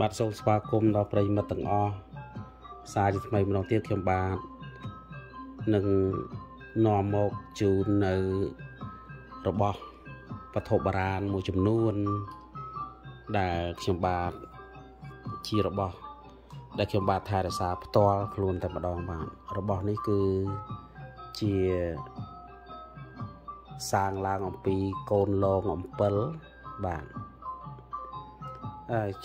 បាទសូមស្វាគមន៍ដល់ប្រិយមិត្តទាំងអស់សារជាថ្មីម្ដងទៀតខ្ញុំបាទនឹងនាំមកជូននៅរបស់វត្ថុបុរាណមួយចំនួន ដែលខ្ញុំបាទជារបស់ ដែលខ្ញុំបាទថែរក្សាផ្ទាល់ខ្លួនតែម្ដងបាទរបស់នេះគឺជាសាងឡើងអំពីកូនលងអំពិលបាទ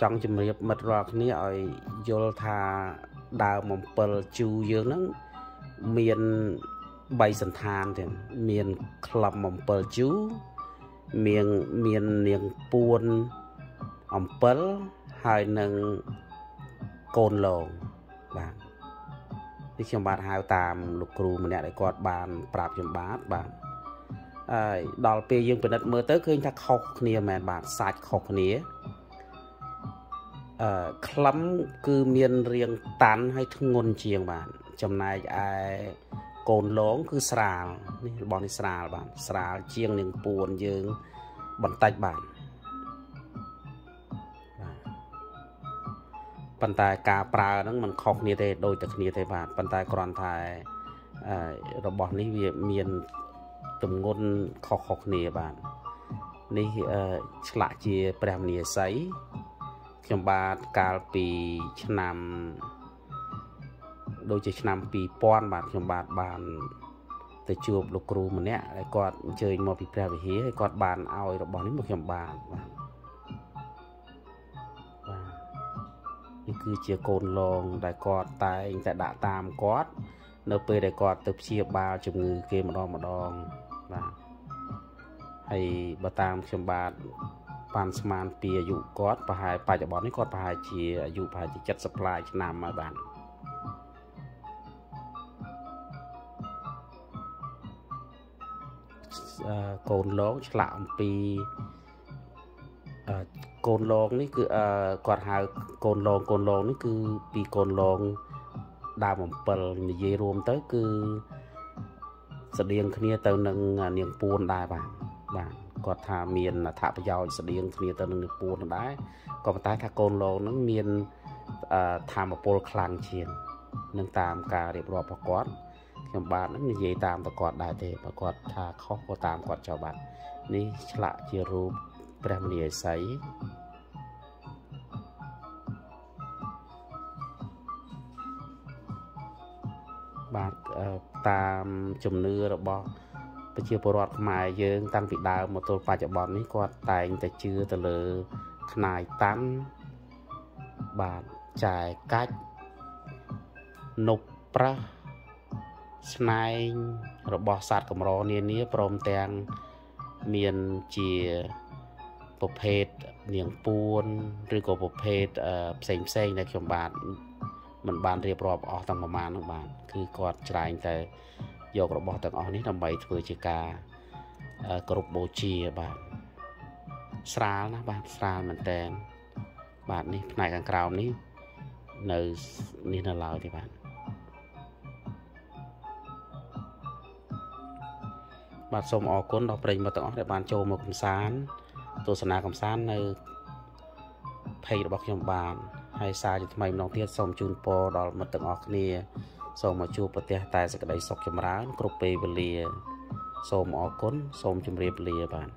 ចង់ជំរាបមិត្តរាល់គ្នាឲ្យយល់ថាដើមអំពិលជូរយើងហ្នឹងមាន3សន្តានទៀតមានក្លឹបអំពិលជូរមានមាននាងពួនអំពិលហើយនឹងកូនលងបាទនេះខ្ញុំបាទហៅតាមលោកគ្រូម្នាក់ដែលគាត់បាន ប្រាប់ខ្ញុំបាទបាទហើយដល់ពេលយើងពិនិត្យមើលទៅឃើញថាខុសគ្នាមែនបាទសាច់ខុសគ្នា អឺក្លឹមគឺមានរាងតាន់ហើយធ្ងន់ជាងបាទចំណែកឯកូនលងគឺស្រាលនេះរបស់នេះស្រាលបាទស្រាលជាងនឹងពួនយើងបន្តិចបាទប៉ុន្តែការប្រើហ្នឹងมันខុសគ្នាទេដូចតែគ្នាទេបាទប៉ុន្តែគ្រាន់តែរបស់នេះវាមានទំងន់ខុសៗគ្នាបាទនេះឆ្លាក់ជាព្រះមនីស័យ ខ្ញុំបាទកាលពីឆ្នាំដូចជាឆ្នាំ2000បាទខ្ញុំបាទបានទៅជួបលោកគ្រូម្នាក់ហើយគាត់អញ្ជើញមកពីព្រះវិហារហើយគាត់បានឲ្យរបស់នេះមកខ្ញុំបានបាទបាទនេះគឺជាកូនលងដែលគាត់តែងតែដាក់តាមគាត់ នៅពេលដែលគាត់ទៅព្យាបាលជំងឺគេម្ដងម្ដងបាទហើយបើតាមខ្ញុំបាទ ប៉ាន់ស្មានពីអាយុគាត់ប្រហែលបច្ចុប្បន្ននេះគាត់ប្រហែលជាអាយុប្រហែលជា70ប្លាយឆ្នាំហើយបាទកូនលងឆ្លាក់អំពីកូនលងនេះគឺគាត់ហៅកូនលងកូនលងនេះគឺពីកូនលងដើម7និយាយរួមទៅគឺស្តៀងគ្នាទៅនឹងនាងពួនដែរបាទបាទ គាត់ថាមានអត្ថប្រយោជន៍ស្តៀងគ្នាទៅនឹងនាងពួនដែរក៏ប៉ុន្តែថាកូនលងនឹងមានធម្មពលខ្លាំងជាងនឹងតាមការរៀបរាប់របស់គាត់ខ្ញុំបាទនឹងនិយាយតាមប្រគាត់ដែរទេបើគាត់ថាខុសក៏តាមគាត់ចោលបាទនេះឆ្លាក់ជារូបព្រះមនីឥសីបាទតាមជំនឿរបស់ ប្រជាពលរដ្ឋខ្មែរយើង តាំងពីដើមមកទល់បច្ចុប្បន្ននេះគាត់តែងតែជឿទៅលើខ្នាយតាន់បាទចែកាច់នុបប្រាស់ស្នែងរបស់សត្វកម្រនានាព្រមទាំងមានជាប្រភេទនាងពួនឬក៏ប្រភេទផ្សេងផ្សេងដែលខ្ញុំបាទមិនបានរៀបរាប់អស់ទាំងប្រមាណនោះបាទគឺគាត់ច្រាញតែ យករបស់ទាំងអស់នេះដើម្បីធ្វើជាការគ្រប់បូជាបាទស្រាលណាបាទស្រាលមែនតើបាទនេះផ្នែកខាងក្រោមនេះនៅនេះនៅឡើយទេបាទបាទសូមអរគុណដល់ប្រិយមិត្តទាំងអស់ដែលបានចូលមកកំសាន្តទស្សនាកំសាន្តនៅ page របស់ខ្ញុំបានហើយសារជាថ្មីម្ដងទៀតសូមជូនពរដល់មិត្តទាំងអស់គ្នា សូមមកជួបប្រទះតែសេចក្តីសុខចម្រើន គ្រប់ពេលវេលា សូមអរគុណសូមជម្រាបលាបាទ